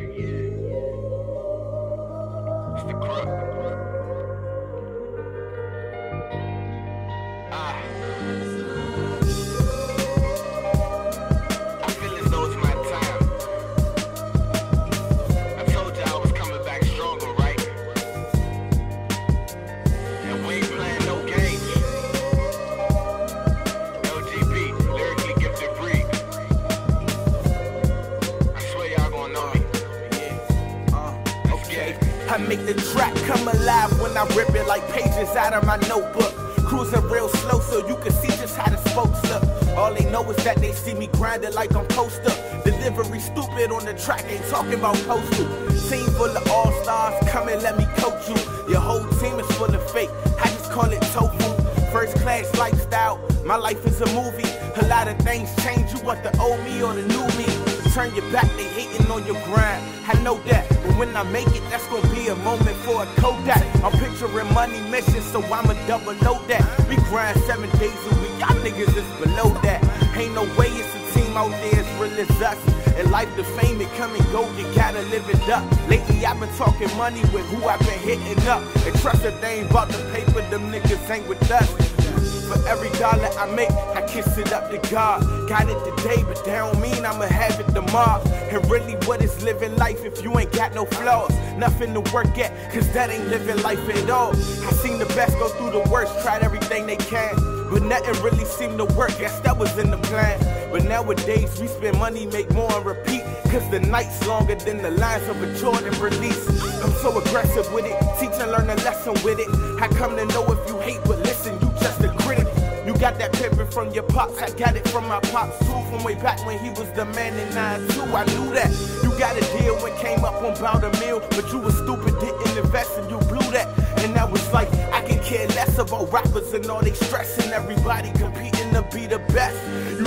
Yeah. I make the track come alive when I rip it like pages out of my notebook. Cruising real slow so you can see just how the spokes look. All they know is that they see me grinding like I'm poster. Delivery stupid on the track, ain't talking about postal. Team full of all stars, come and let me coach you. Your whole team is full of fake, I just call it tofu. First class lifestyle, my life is a movie. A lot of things change, you want the old me or the new me. Turn your back, they hating on your grind. I know that, when I make it, that's gonna be a moment for a Kodak. I'm picturing money mission, so I'ma double load that. We grind seven days a week, y'all niggas is below that. Ain't no way it's a team out there as real as us. And life, the fame, it come and go, you gotta live it up. Lately, I've been talking money with who I've been hitting up. And trust if they ain't about the paper, them niggas ain't with us. For every dollar I make, I kiss it up to God. Got it today, but that don't mean I'ma have it tomorrow. And really, what is living life if you ain't got no flaws? Nothing to work at, cause that ain't living life at all. I seen the best go through the worst, tried everything they can. But nothing really seemed to work, guess that was in the plan. But nowadays, we spend money, make more and repeat. Cause the night's longer than the lines of a Jordan release. I'm so aggressive with it, teach and learn a lesson with it. I come to know if you hate, but listen, got that pimpin' from your pops, I got it from my pops too. From way back when he was the man in 9-2, I knew that. You got a deal when came up on bout a meal, but you was stupid, didn't invest and you blew that. And I was like, I can care less about rappers and all they stressing, everybody competing to be the best. You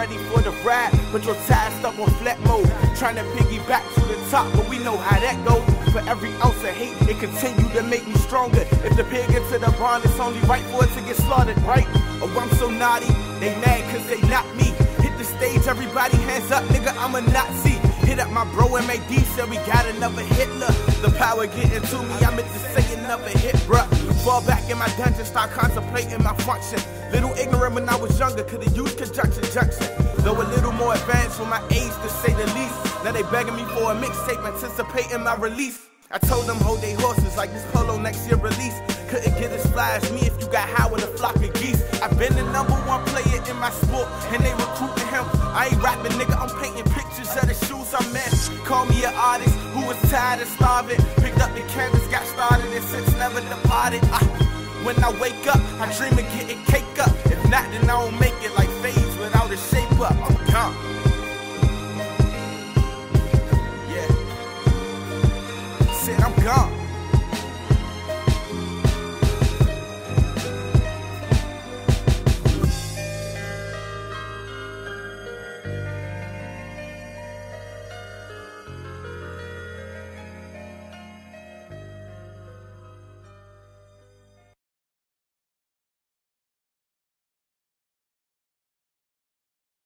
ready for the ride, but your tire stuck on flat mode. Trying to piggyback to the top, but we know how that goes. For every ounce of hate, it continue to make me stronger. If the pig into the barn, it's only right for it to get slaughtered, right? Oh, I'm so naughty, they mad cause they not me. Hit the stage, everybody hands up, nigga, I'm a Nazi. Hit up my bro MAD, said we got another Hitler. The power getting to me, I meant to say another hit, bruh. Fall back in my dungeon, start contemplating my function. Little ignorant when I was younger, could've used conjunction junction. Though a little more advanced for my age, to say the least. Now they begging me for a mixtape, anticipating my release. I told them hold they horses like this polo next year release. Couldn't get as fly as me if you got high with a Call me an artist who was tired of starving. Picked up the canvas, got started, and since never departed. I, when I wake up, I dream of getting cake up. If not, then I don't make it like phase without a shape up. I'm. I'm gone.